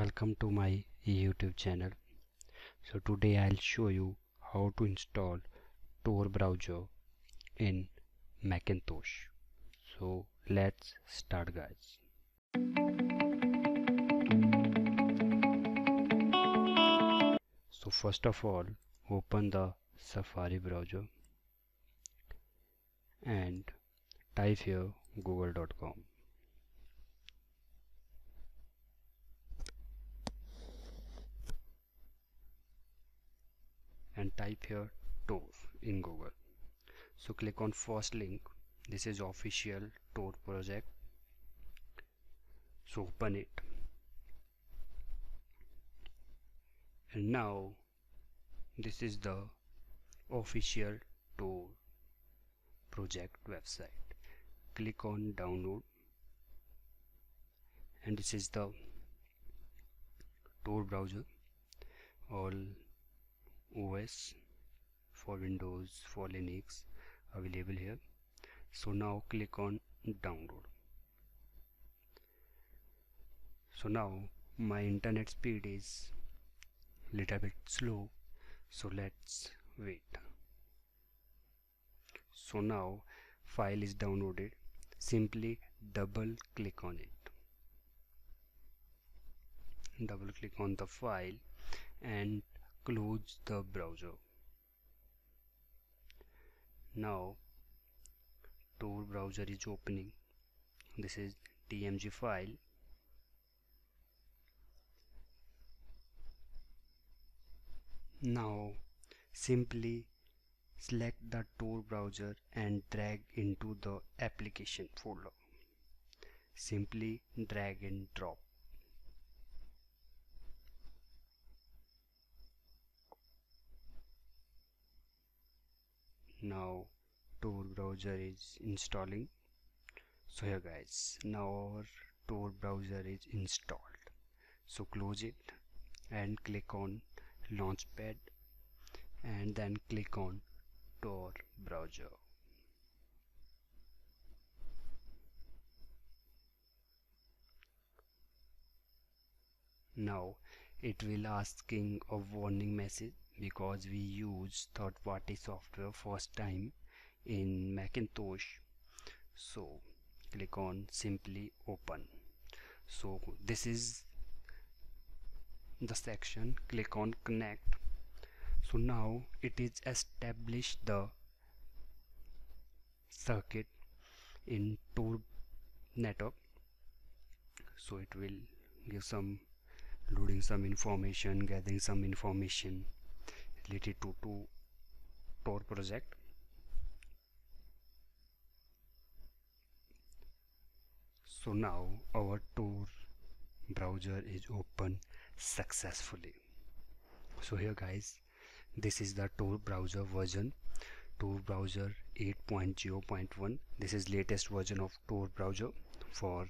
welcome to my youtube channel. So today I'll show you how to install Tor browser in Macintosh. So let's start guys. So first of all open the Safari browser and type here google.com and type here Tor in Google. So click on first link. This is official Tor project. So open it. And now this is the official Tor project website. Click on download. And this is the Tor browser. All OS for Windows for Linux available here. So now click on download. So now my internet speed is little bit slow so let's wait. So now file is downloaded. Simply double click on it. Double click on the file and close the browser. Now Tor browser is opening. This is dmg file. Now simply select the Tor browser and drag into the application folder. Simply drag and drop now Tor browser is installing. So here guys now our Tor browser is installed. So close it and click on launchpad and then click on Tor browser. Now it will asking a warning message because we use third-party software first time in Macintosh. So click on simply open. So this is the section. Click on connect. So now it is established the circuit in Tor network. So it will give some loading some information gathering some information related to, to Tor project. So now our Tor browser is open successfully. So here guys this is the Tor browser version. Tor browser 8.0.1 this is latest version of Tor browser for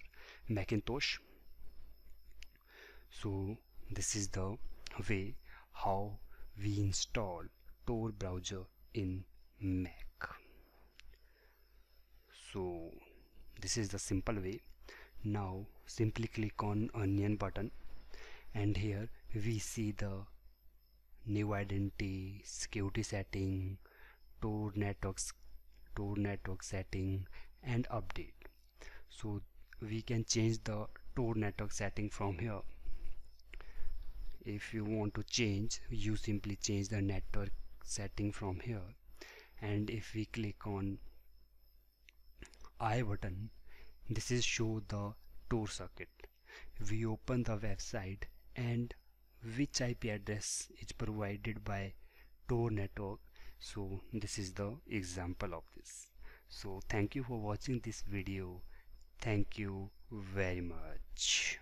Macintosh. So this is the way how we install Tor browser in Mac. So this is the simple way. Now simply click on onion button and here we see the new identity security setting Tor networks Tor network setting and update. So we can change the Tor network setting from here if you want to change you simply change the network setting from here. And if we click on I button this is show the Tor circuit. We open the website and which IP address is provided by Tor network. So this is the example of this. So thank you for watching this video. Thank you very much